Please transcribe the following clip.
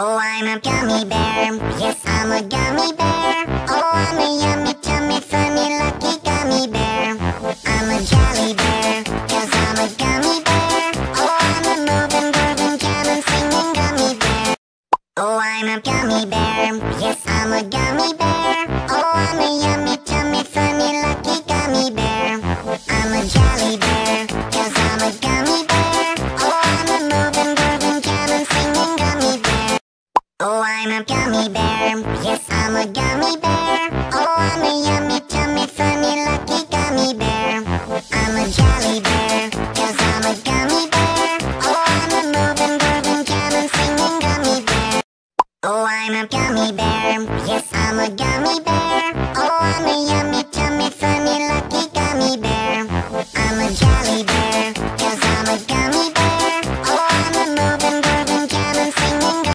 Oh, I'm a gummy bear. Yes, I'm a gummy bear. Oh, I'm a yummy, tummy, funny, lucky gummy bear. I'm a jelly bear, cause I'm a gummy bear. Oh, I'm a moving, grooving, jamming, singing gummy bear. Oh, I'm a gummy bear. Yes, I'm a gummy bear. Oh, I'm a yummy, tummy, funny, lucky gummy bear. I'm a jelly bear, I'm a gummy bear. Yes, I'm a gummy bear. Oh, I'm a yummy, tummy, funny, lucky gummy bear. I'm a jelly bear, cause I'm a gummy bear. Oh, I'm a moving, grooving, jamming, singing gummy bear. Oh, I'm a gummy bear. Yes, I'm a gummy bear. Oh, I'm a yummy,